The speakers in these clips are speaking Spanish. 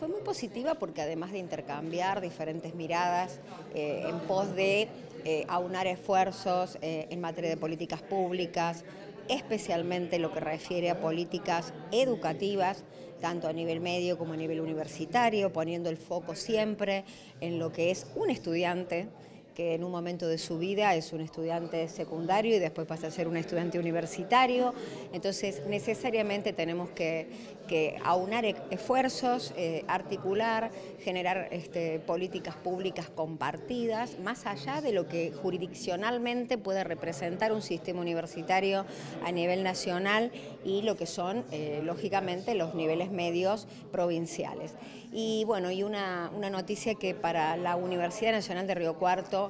fue muy positiva porque además de intercambiar diferentes miradas eh, en pos de eh, aunar esfuerzos eh, en materia de políticas públicas, especialmente lo que refiere a políticas educativas, tanto a nivel medio como a nivel universitario, poniendo el foco siempre en lo que es un estudiante, que en un momento de su vida es un estudiante secundario y después pasa a ser un estudiante universitario. Entonces, necesariamente tenemos que, aunar e, esfuerzos, eh, articular, generar este, políticas públicas compartidas, más allá de lo que jurisdiccionalmente puede representar un sistema universitario a nivel nacional y lo que son, eh, lógicamente, los niveles medios provinciales. Y bueno, y una, una noticia que para la Universidad Nacional de Río Cuarto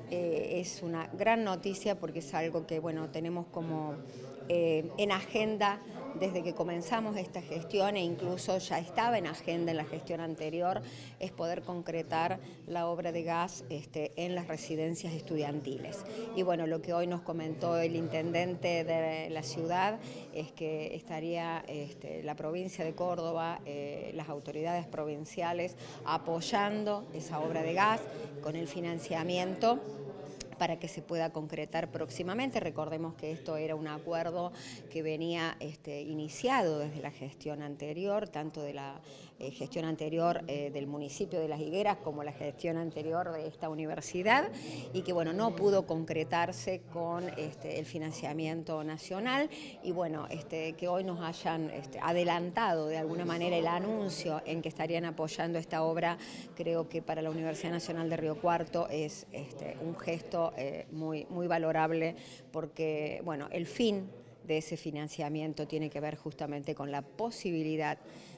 eh, es una gran noticia porque es algo que bueno, tenemos como eh, en agenda desde que comenzamos esta gestión e incluso ya estaba en agenda en la gestión anterior, es poder concretar la obra de gas este, en las residencias estudiantiles. Y bueno, lo que hoy nos comentó el intendente de la ciudad es que estaría este, la provincia de Córdoba, eh, las autoridades provinciales apoyando esa obra de gas con el financiamiento para que se pueda concretar próximamente. Recordemos que esto era un acuerdo que venía este, iniciado desde la gestión anterior, tanto de la eh, gestión anterior eh, del municipio de Las Higueras como la gestión anterior de esta universidad y que bueno, no pudo concretarse con este, el financiamiento nacional y bueno, este, que hoy nos hayan adelantado de alguna manera el anuncio en que estarían apoyando esta obra, creo que para la Universidad Nacional de Río Cuarto es un gesto eh, muy, muy valorable porque bueno, el fin de ese financiamiento tiene que ver justamente con la posibilidad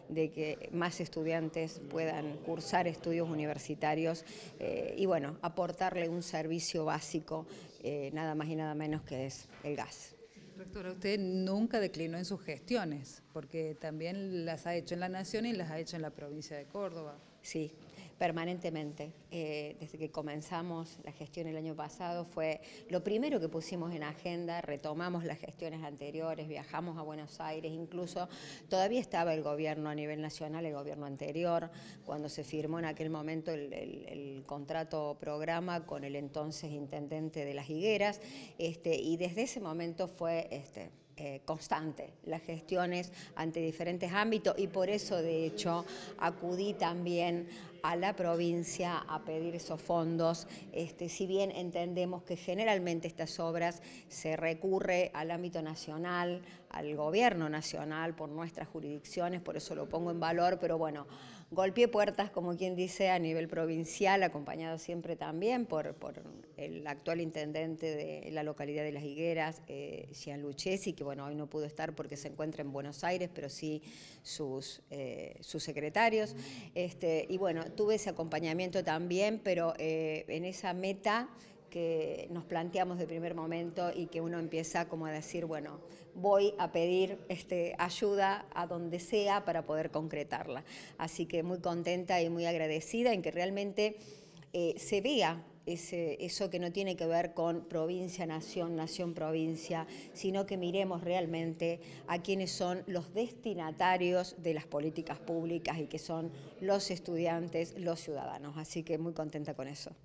de que más estudiantes puedan cursar estudios universitarios eh, y bueno, aportarle un servicio básico, eh, nada más y nada menos que es el gas. Rectora, usted nunca declinó en sus gestiones, porque también las ha hecho en la Nación y las ha hecho en la provincia de Córdoba. Sí, permanentemente. Eh, desde que comenzamos la gestión el año pasado fue lo primero que pusimos en agenda, retomamos las gestiones anteriores, viajamos a Buenos Aires, incluso todavía estaba el gobierno a nivel nacional, el gobierno anterior, cuando se firmó en aquel momento el, contrato programa con el entonces intendente de Las Higueras, este, y desde ese momento fue... Este, eh, constante las gestiones ante diferentes ámbitos y por eso de hecho acudí también a la provincia a pedir esos fondos, este, si bien entendemos que generalmente estas obras se recurre al ámbito nacional, al gobierno nacional por nuestras jurisdicciones, por eso lo pongo en valor, pero bueno, golpeé puertas, como quien dice, a nivel provincial, acompañado siempre también por, el actual intendente de la localidad de Las Higueras, eh, Luchesi, que bueno, hoy no pudo estar porque se encuentra en Buenos Aires, pero sí sus, eh, secretarios. Este, y bueno, tuve ese acompañamiento también, pero eh, en esa meta que nos planteamos de primer momento y que uno empieza como a decir, bueno, voy a pedir este, ayuda a donde sea para poder concretarla. Así que muy contenta y muy agradecida en que realmente eh, se vea ese, eso que no tiene que ver con provincia, nación, nación, provincia, sino que miremos realmente a quienes son los destinatarios de las políticas públicas y que son los estudiantes, los ciudadanos. Así que muy contenta con eso.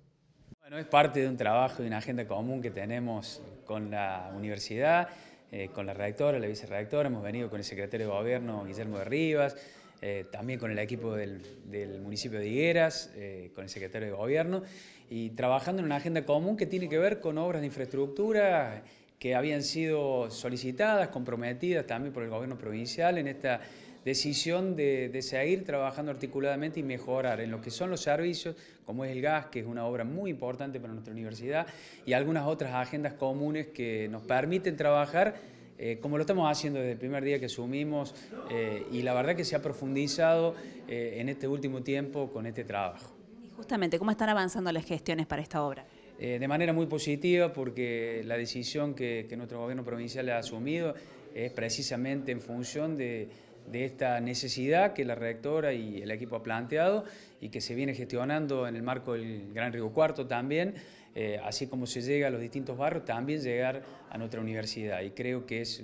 Bueno, es parte de un trabajo y una agenda común que tenemos con la universidad, eh, con la redactora, la vicerredactora, hemos venido con el secretario de Gobierno, Guillermo de Rivas, eh, también con el equipo del, municipio de Higueras, eh, con el secretario de Gobierno, y trabajando en una agenda común que tiene que ver con obras de infraestructura que habían sido solicitadas, comprometidas también por el gobierno provincial en esta decisión de, seguir trabajando articuladamente y mejorar en lo que son los servicios, como es el gas, que es una obra muy importante para nuestra universidad, y algunas otras agendas comunes que nos permiten trabajar eh, como lo estamos haciendo desde el primer día que asumimos, eh, y la verdad que se ha profundizado eh, en este último tiempo con este trabajo. Y justamente, ¿cómo están avanzando las gestiones para esta obra? de manera muy positiva porque la decisión que nuestro gobierno provincial ha asumido es precisamente en función de de esta necesidad que la rectora y el equipo ha planteado y que se viene gestionando en el marco del Gran Río Cuarto también, eh, así como se llega a los distintos barrios, también llegar a nuestra universidad. Y creo que es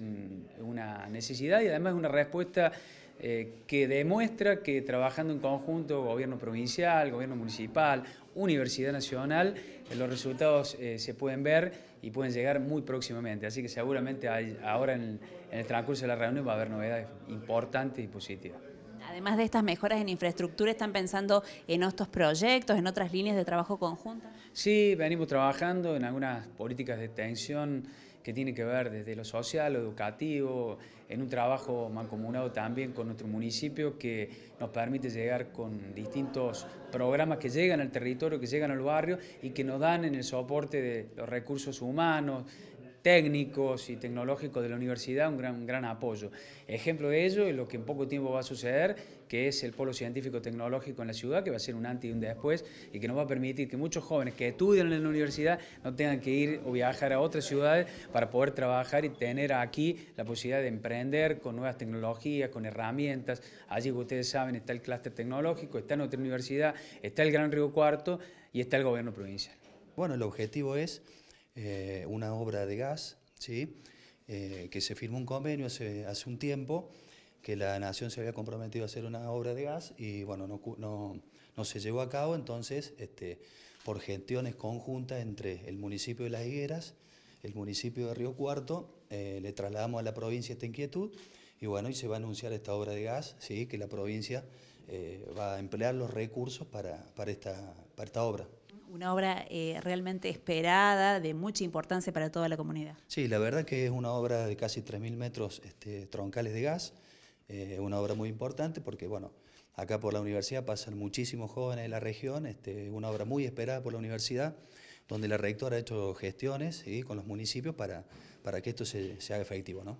una necesidad y además una respuesta eh, que demuestra que trabajando en conjunto, gobierno provincial, gobierno municipal, Universidad Nacional, eh, los resultados eh, se pueden ver y pueden llegar muy próximamente. Así que seguramente ahora en, en el transcurso de la reunión va a haber novedades importantes y positivas. Además de estas mejoras en infraestructura, ¿están pensando en otros proyectos, en otras líneas de trabajo conjuntas? Sí, venimos trabajando en algunas políticas de extensión que tienen que ver desde lo social, lo educativo, en un trabajo mancomunado también con nuestro municipio que nos permite llegar con distintos programas que llegan al territorio, que llegan al barrio y que nos dan en el soporte de los recursos humanos, técnicos y tecnológicos de la universidad un gran, gran apoyo. Ejemplo de ello es lo que en poco tiempo va a suceder, que es el polo científico tecnológico en la ciudad, que va a ser un antes y un después, y que nos va a permitir que muchos jóvenes que estudian en la universidad no tengan que ir o viajar a otras ciudades para poder trabajar y tener aquí la posibilidad de emprender con nuevas tecnologías, con herramientas. Allí, como ustedes saben, está el clúster tecnológico, está nuestra universidad, está el Gran Río Cuarto y está el gobierno provincial. Bueno, el objetivo es eh, una obra de gas, ¿sí? Eh, que se firmó un convenio hace, hace, un tiempo, que la Nación se había comprometido a hacer una obra de gas y bueno, no, no, no se llevó a cabo, entonces este, por gestiones conjuntas entre el municipio de Las Higueras, el municipio de Río Cuarto, eh, le trasladamos a la provincia esta inquietud y bueno, y se va a anunciar esta obra de gas, ¿sí? que la provincia va a emplear los recursos para, para, esta, para esta obra una obra eh, realmente esperada, de mucha importancia para toda la comunidad. Sí, la verdad que es una obra de casi 3.000 metros este, troncales de gas, eh, una obra muy importante porque, bueno, acá por la universidad pasan muchísimos jóvenes de la región, este, una obra muy esperada por la universidad, donde la rectora ha hecho gestiones con los municipios para, para que esto se, se haga efectivo, ¿no?